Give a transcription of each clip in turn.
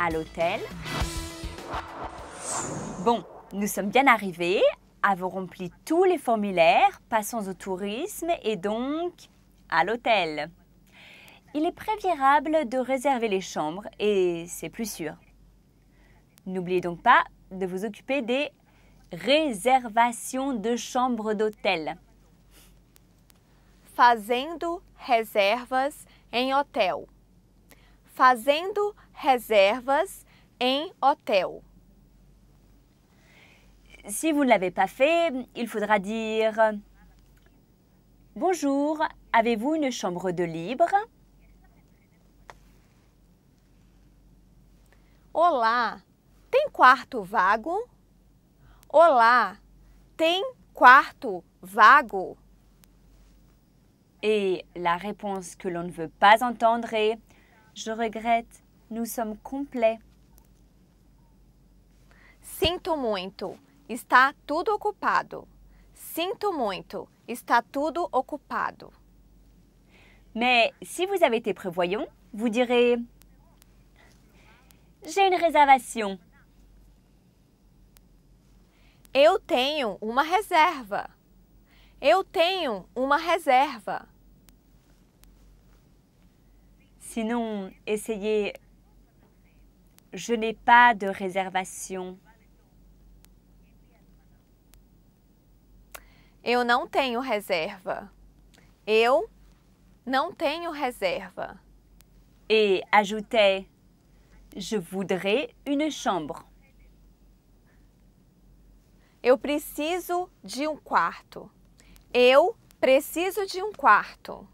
à l'hôtel. Bon, nous sommes bien arrivés, avons rempli tous les formulaires, passons au tourisme et donc à l'hôtel. Il est préférable de réserver les chambres et c'est plus sûr. N'oubliez donc pas de vous occuper des réservations de chambres d'hôtel. Fazendo reservas em hotel. Fazendo reservas em hotel. Si vous ne l'avez pas fait, il faudra dire Bonjour, avez-vous une chambre de libre? Olá, tem quarto vago? Olá, tem quarto vago? Et la réponse que l'on ne veut pas entendre est Je regrette, nous sommes complets. Sinto muito, está tudo ocupado. Sinto muito, está tudo ocupado. Mais si vous avez été prévoyant, vous direz J'ai une réservation. Eu tenho uma reserva. Eu tenho uma reserva. Sinon, essayez Je n'ai pas de réservation. Eu não tenho reserva. Eu não tenho reserva. Et ajoutez Je voudrais une chambre. Eu preciso de um quarto. Eu preciso de um quarto.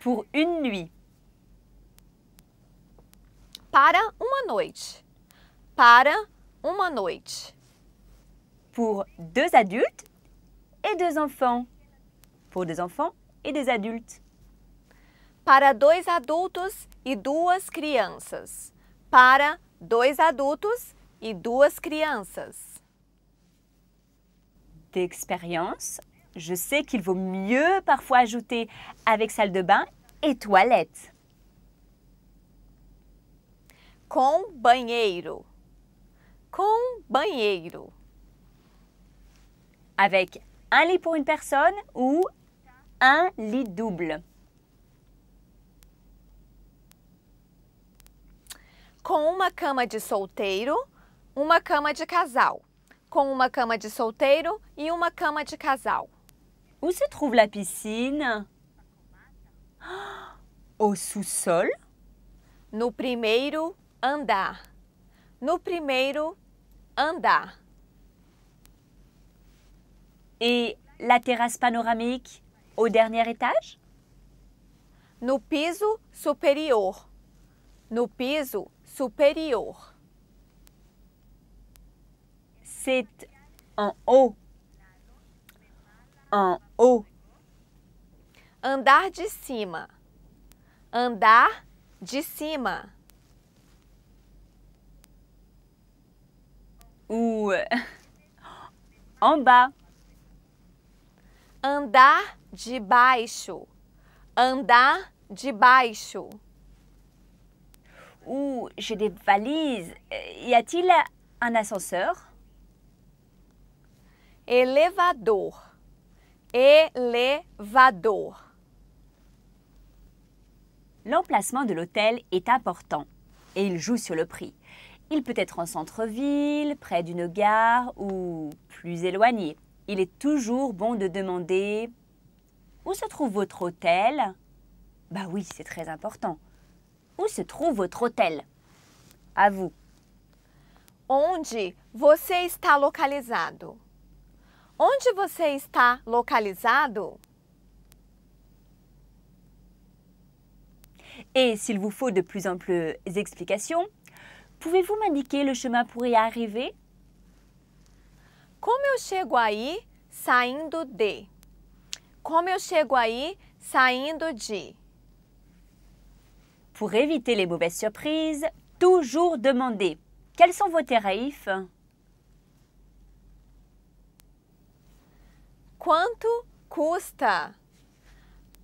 Pour une nuit. Para uma noite. Para uma noite. Pour deux adultes et deux enfants. Pour deux enfants et deux adultes. Para dois adultos e duas crianças. Para dois adultos e duas crianças. D'expérience, je sais qu'il vaut mieux parfois ajouter avec salle de bain et toilette. Com banheiro. Com banheiro. Avec un lit pour une personne ou un lit double. Com uma cama de solteiro, uma cama de casal. Com uma cama de solteiro e uma cama de casal. Où se trouve la piscine? Au sous-sol? No primeiro andar. No primeiro andar. Et la terrasse panoramique au dernier étage? No piso superior. No piso superior. C'est en haut. En haut. Andar de cima. Andar de cima. Ou en bas. Andar de baixo. Andar de baixo. Ou j'ai des valises. Y a-t-il un ascenseur Elevador. Elevador. L'emplacement de l'hôtel est important et il joue sur le prix. Il peut être en centre-ville, près d'une gare ou plus éloigné. Il est toujours bon de demander Où se trouve votre hôtel? Bah oui, c'est très important. Où se trouve votre hôtel? À vous. Onde você está localizado? Onde você está localizado? Et s'il vous faut de plus amples explications, pouvez-vous m'indiquer le chemin pour y arriver? Como eu chego aí saindo de? Como eu chego aí saindo de? Pour éviter les mauvaises surprises, toujours demander Quels sont vos tarifs? Quanto custa?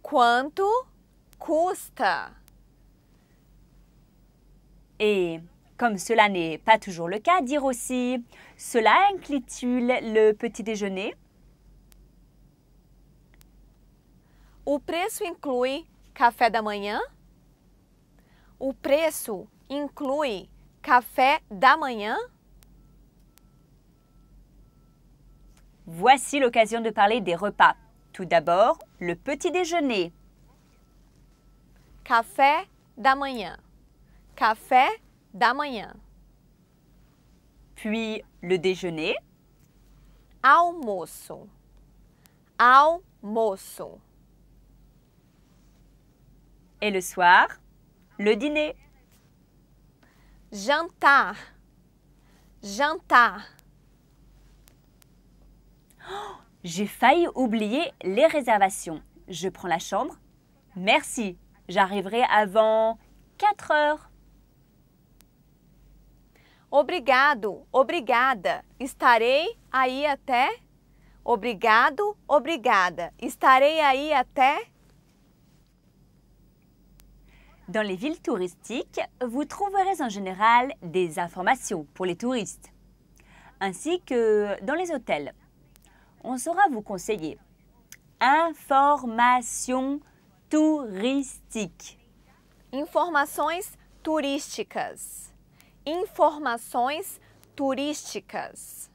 Quanto custa? Et comme cela n'est pas toujours le cas, dire aussi Cela inclut-il le petit déjeuner? O preço inclui café da manhã? O preço inclui café da manhã? Voici l'occasion de parler des repas. Tout d'abord, le petit déjeuner. Café da manhã. Café da manhã. Puis le déjeuner. Almoço. Almoço. Et le soir, le dîner. Jantar. Jantar. J'ai failli oublier les réservations. Je prends la chambre. Merci. J'arriverai avant 4 heures. Obrigado, obrigada. Estarei aí até? Obrigado, obrigada. Estarei aí até? Dans les villes touristiques, vous trouverez en général des informations pour les touristes, ainsi que dans les hôtels. On saura vous conseiller. Informations touristiques. Informações turísticas. Informações turísticas.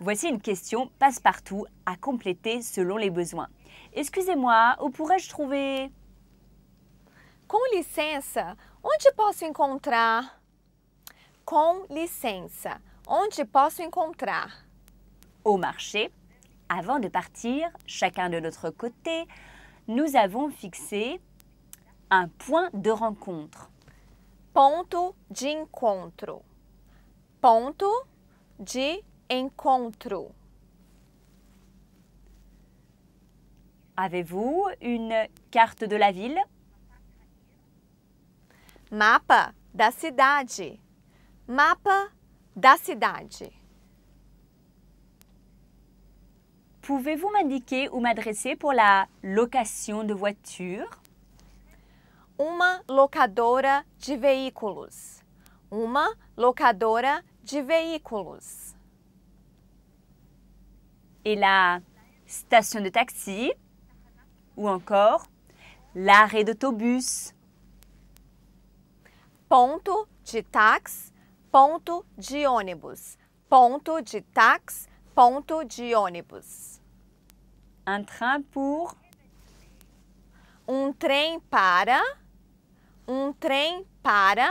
Voici une question passe-partout à compléter selon les besoins. Excusez-moi, où pourrais-je trouver? Com licença, onde posso encontrar? Com licença, onde posso encontrar? Au marché. Avant de partir, chacun de notre côté, nous avons fixé un point de rencontre. Ponto de encontro. Ponto de encontro. Avez-vous une carte de la ville? Mapa da cidade. Mapa da cidade. Pouvez-vous m'indiquer où m'adresser pour la location de voiture Uma locadora de veículos. Uma locadora de veículos. et la station de taxi? Ou encore l'arrêt d'autobus? Ponto de táxi, ponto de ônibus. Ponto de táxi, ponto de ônibus. Un train pour Um trem para. Um trem para.